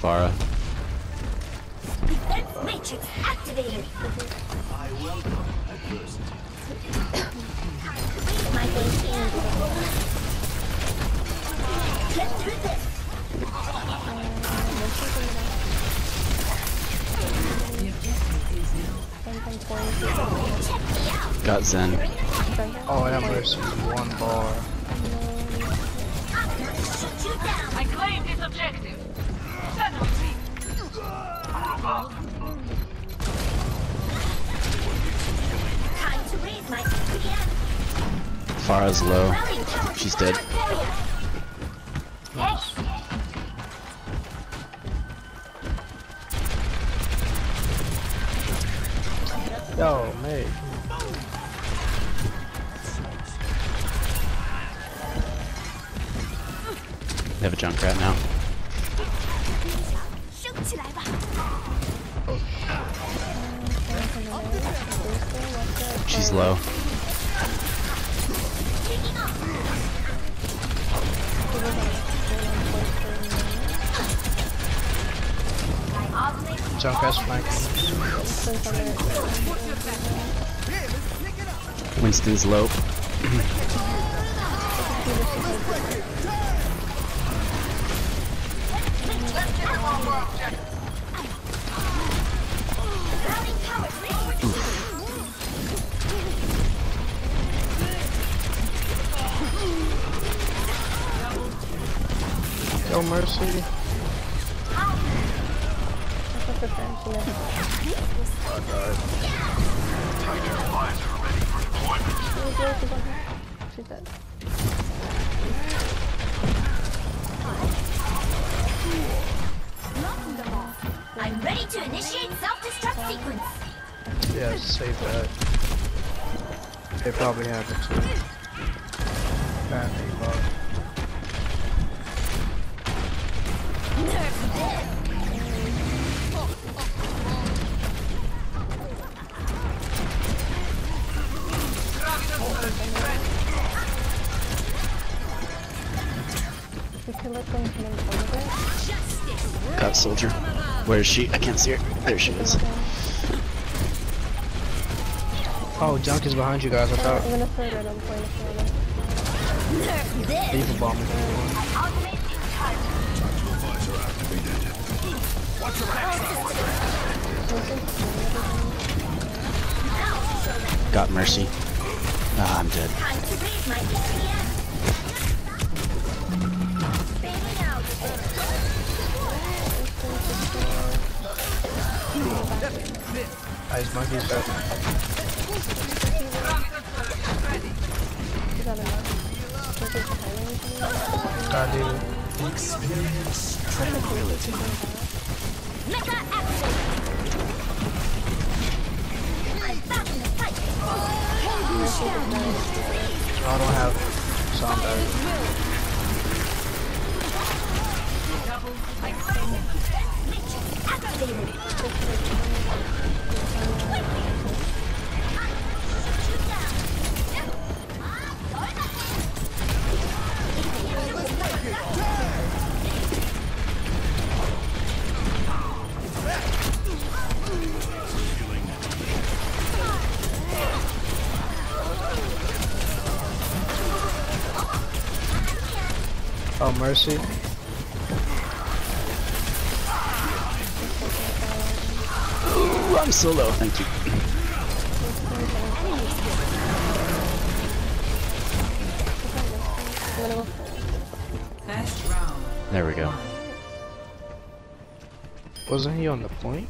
Pharah. Defense matrix activated. My game Get through this. Check me out. Got Zen. Oh, I have mercy. One bar. Shoot you down. I claim this objective. Pharah's low. She's dead. our barrier. Yo, mate. They have a Junkrat now. She's low. Junk ass flank. Winston's low. Mercy. She's dead. I'm ready to initiate self-destruct sequence. Yeah, save that. They probably have it too. Bad Got Soldier. Where is she? I can't see her. There she is. Oh, junk is behind you guys. I thought. I'm gonna throw it on point if you want Nerf this. Leave a bomb. if you want. Ultimate is charged. Got Mercy. Ah, I'm dead. Mecha action. I'm back in the I don't have sound Oh, mercy. Ooh, I'm so low. Thank you. There we go. Wasn't he on the point?